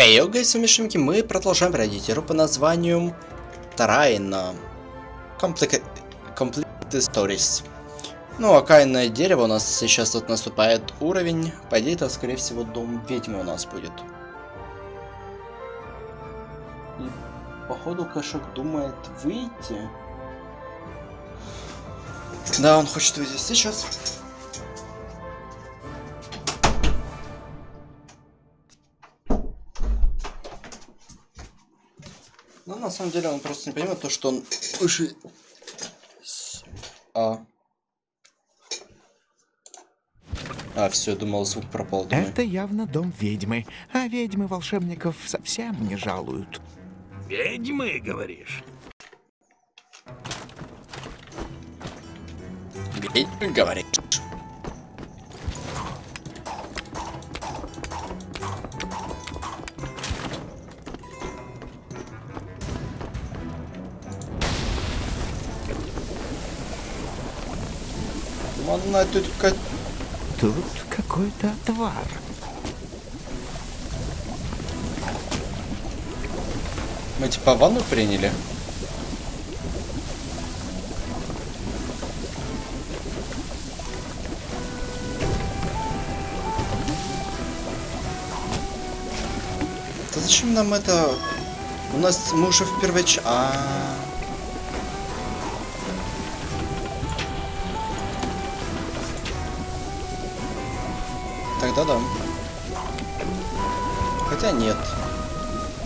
Хей, hey, гайс, мы продолжаем пройдить игру по названию Тарайна. Complete... Stories. Ну, а кайное дерево у нас сейчас тут наступает уровень. По идее, это, скорее всего, дом ведьмы у нас будет. И, походу, кошак думает выйти. Да, он хочет выйти сейчас. Ну, на самом деле, он просто не понимает то, что он уже... А... А, все, думал, звук пропал. Думаю. Это явно дом ведьмы, а ведьмы волшебников совсем не жалуют. Ведьмы, говоришь? Ведьмы, говоришь? Она тут как... Тут какой-то отвар. Мы типа ванну приняли? Да зачем нам это? У нас мы уже в первой. А, -а, -а. Тогда да. Хотя нет.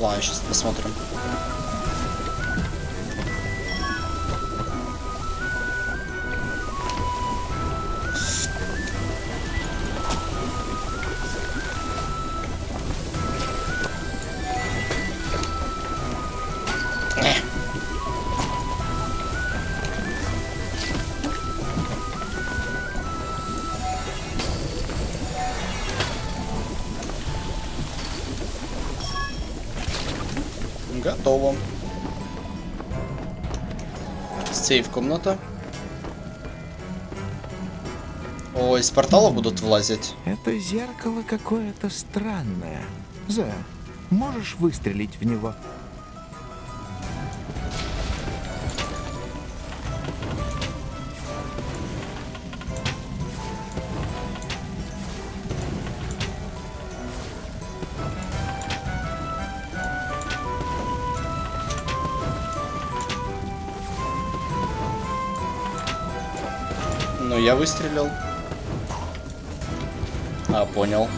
Ладно, сейчас посмотрим. Сейф комната. О, из портала будут влазить. Это зеркало какое-то странное. За, можешь выстрелить в него? Я выстрелил. А, понял.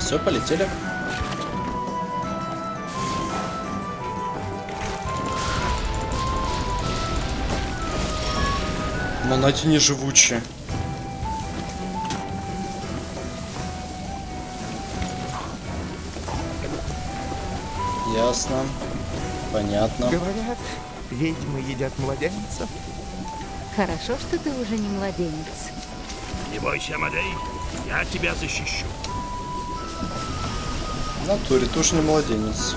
Все, полетели. Монати не живучие. Ясно. Понятно. Говорят, ведьмы едят младенцев. Хорошо, что ты уже не младенец. Не бойся, Амадей, я тебя защищу. В натуре тоже не младенец.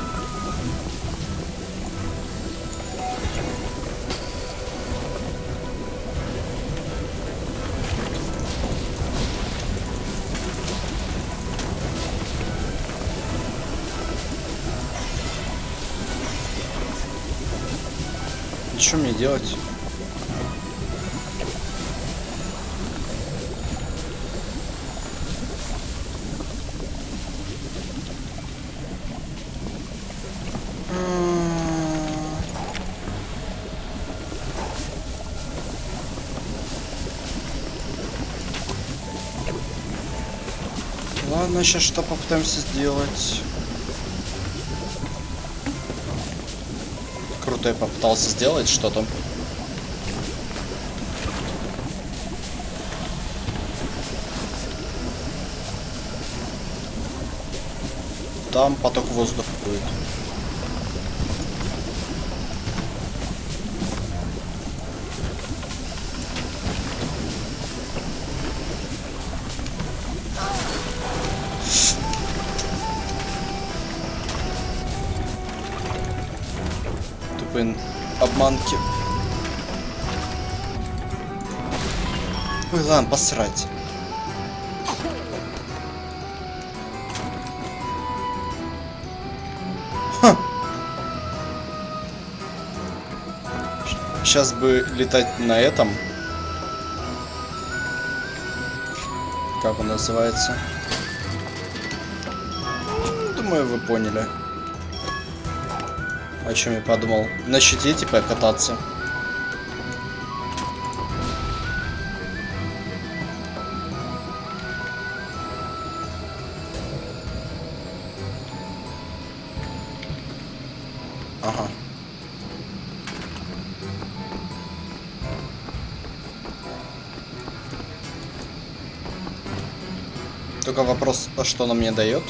Что мне делать? Ладно, сейчас что попытаемся сделать. Круто я попытался сделать что-то. Там поток воздуха будет. Ладно, посрать. Сейчас бы летать на этом. Как он называется? Думаю, вы поняли. О чем я подумал. На щите типа кататься. Что она мне дает?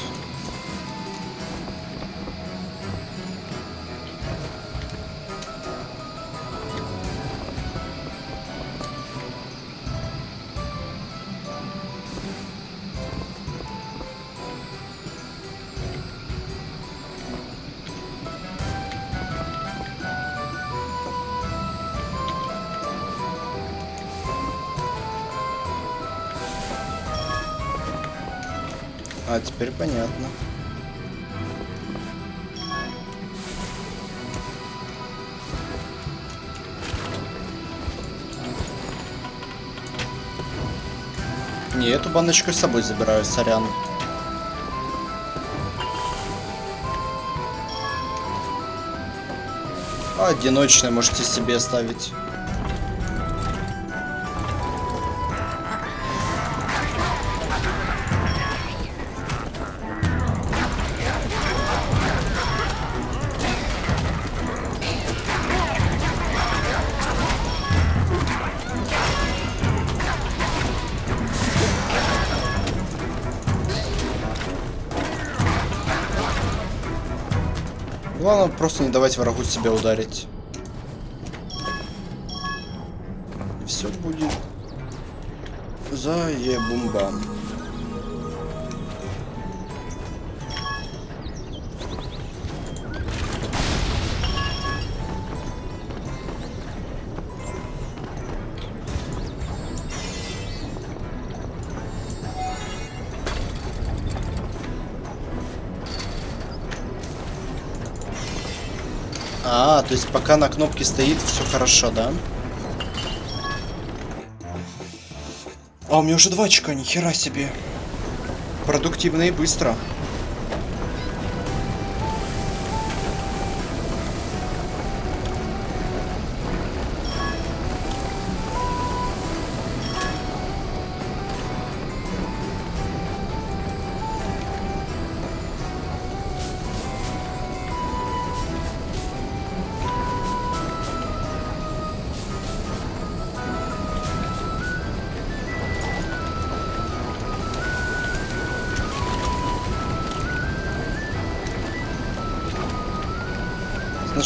А, теперь понятно. Не, эту баночку с собой забираю, сорян. Одиночный можете себе оставить. Просто не давать врагу себя ударить. И все будет за ебумбам. То есть пока на кнопке стоит, все хорошо, да? А, у меня уже два очка, нихера себе. Продуктивно и быстро.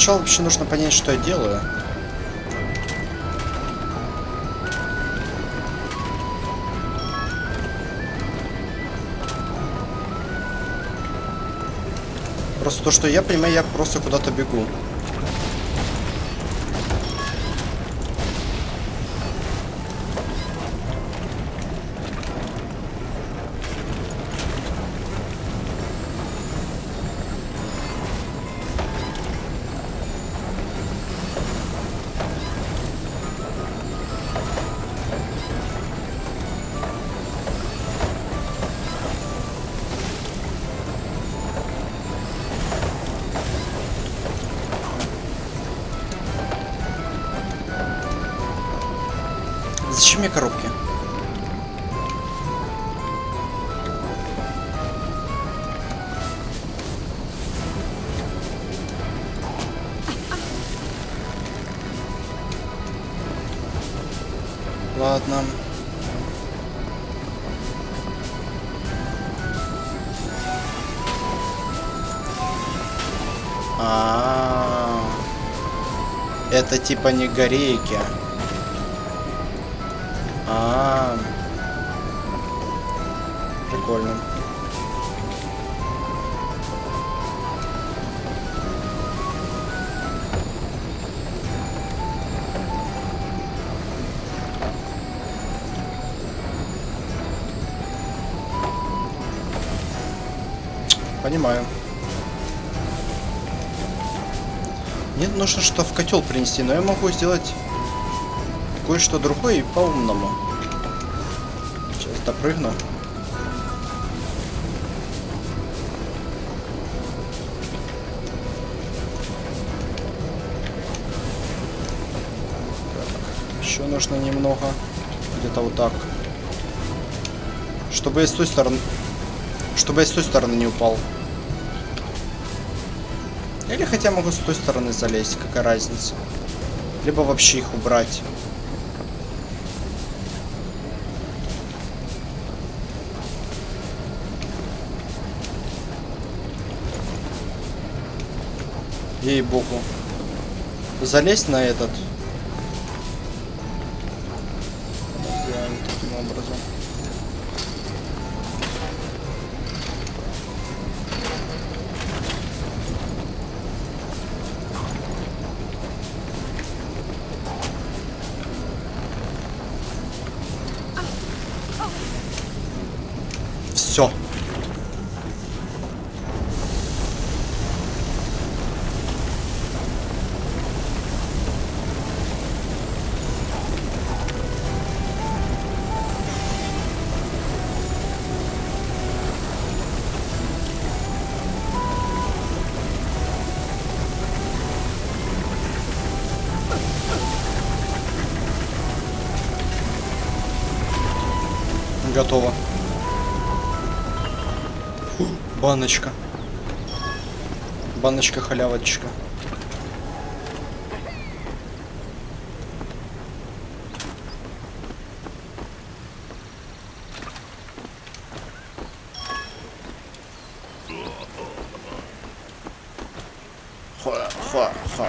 Сначала вообще нужно понять, что я делаю. Просто то, что я понимаю, я просто куда-то бегу. Ладно. А, -а, -а. это типа не горейки. А, -а, -а. прикольно. Понимаю. Мне нужно что в котел принести, но я могу сделать кое-что другое и по-умному. Сейчас допрыгну. Еще нужно немного. Где-то вот так. Чтобы я с той стороны... Чтобы я с той стороны не упал. Или хотя могу с той стороны залезть, какая разница. Либо вообще их убрать. Ей-богу. Залезть на этот. Готово. Фу, баночка. Баночка халявочка. Ха,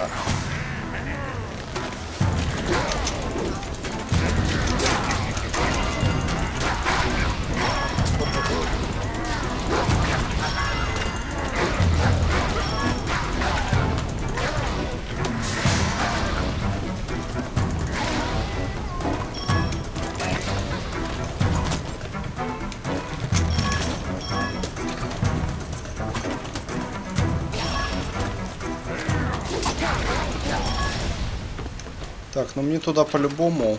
ну мне туда по-любому.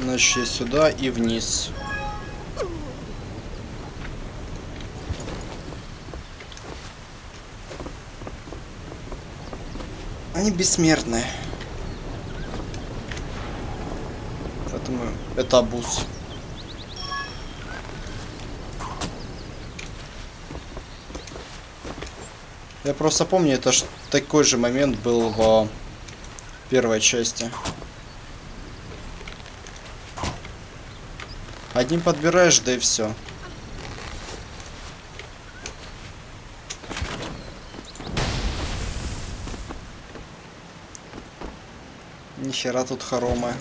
Значит, сюда и вниз. Они бессмертные. Поэтому это обуз. Я просто помню, это ж такой же момент был в первой части. Одним подбираешь, да и все. Нихера тут хоромы.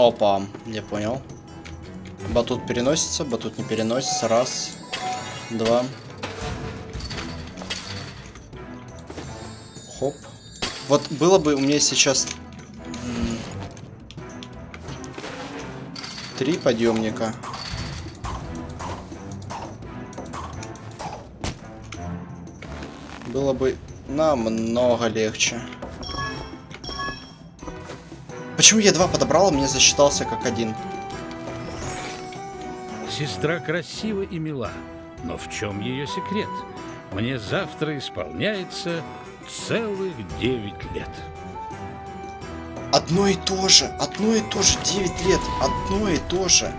Опа, я понял. Батут переносится, батут не переносится. Раз, два. Хоп. Вот было бы у меня сейчас три подъемника. Было бы намного легче. Почему я два подобрал, а мне засчитался как один? Сестра красива и мила, но в чем ее секрет? Мне завтра исполняется целых 9 лет. Одно и то же, одно и то же, 9 лет, одно и то же.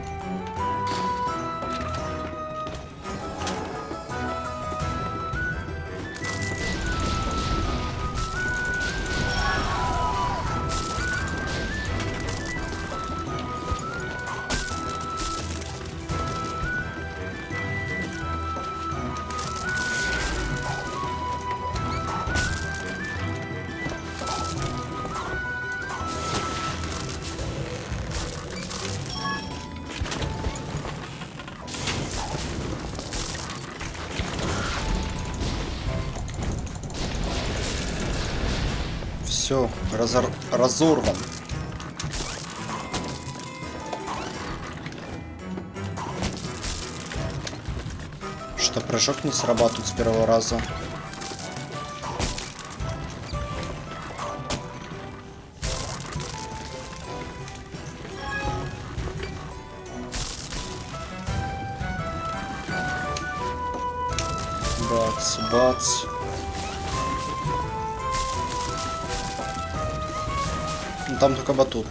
Все разор... разорван. Что прыжок не срабатывает с первого раза. Бац, бац. Там только батут.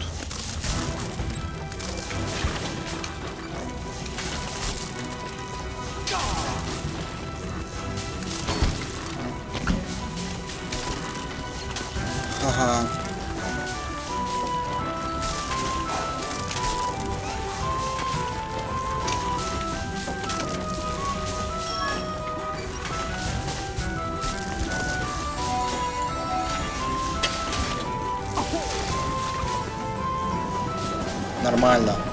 Нормально.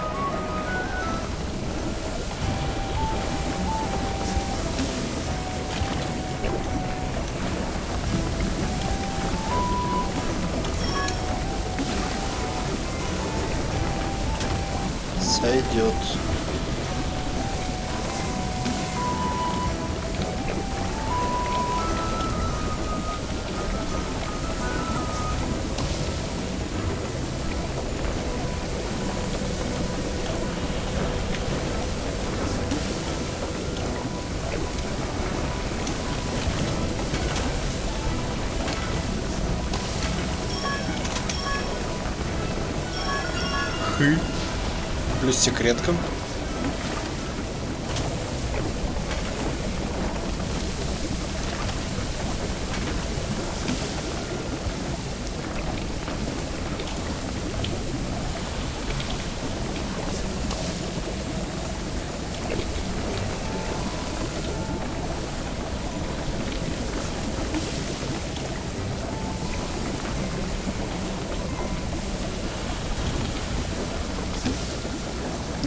Плюс секретка.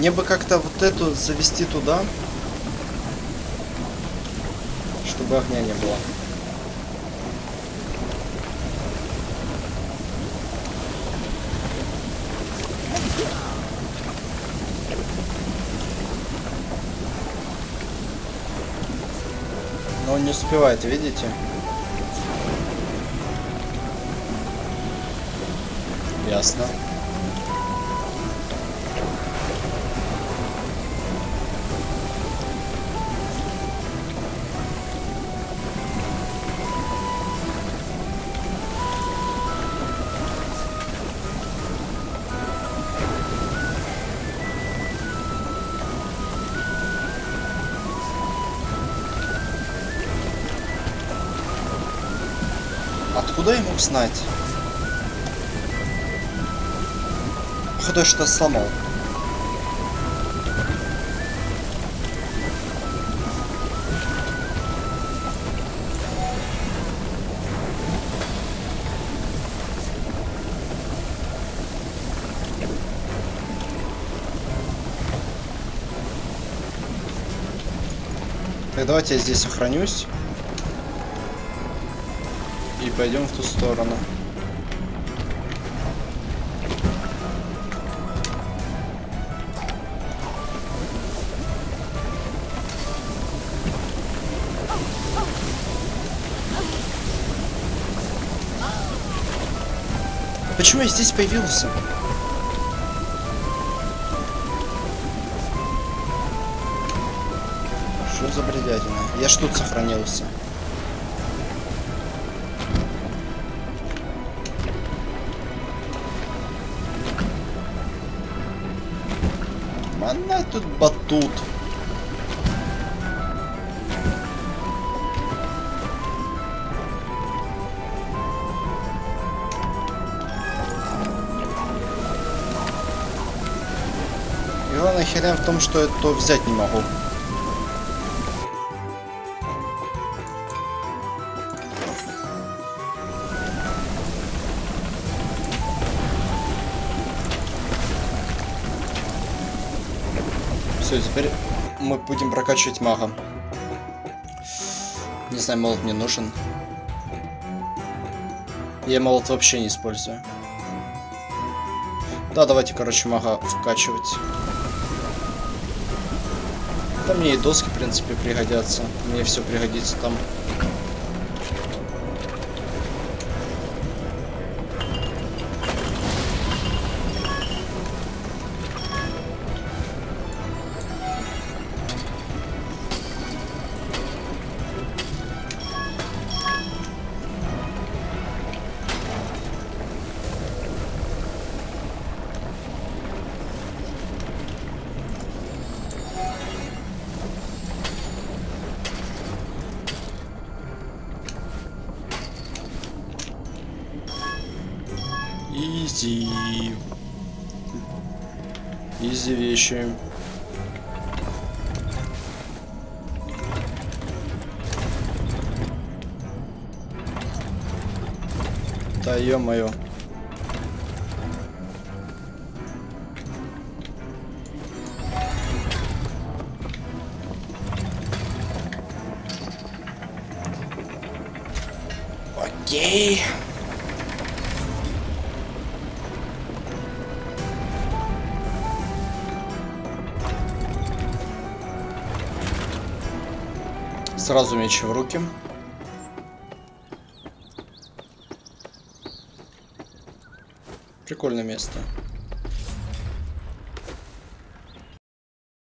Мне бы как-то вот эту завести туда, чтобы огня не было. Но он не успевает, видите? Ясно. Откуда я мог знать? Походу я что-то сломал. Так, давайте я здесь сохранюсь. Пойдем в ту сторону. Почему я здесь появился? Что за бредятина? Я ж тут сохранился. Она тут батут. Главная херня в том, что я то взять не могу. Все, теперь мы будем прокачивать мага. Не знаю, молот мне нужен. Я молот вообще не использую. Да, давайте, короче, мага вкачивать. Да мне и доски, в принципе, пригодятся. Мне все пригодится там. Изи. Изи вещи. Да ё-моё. Окей. Сразу меч в руки. Прикольное место.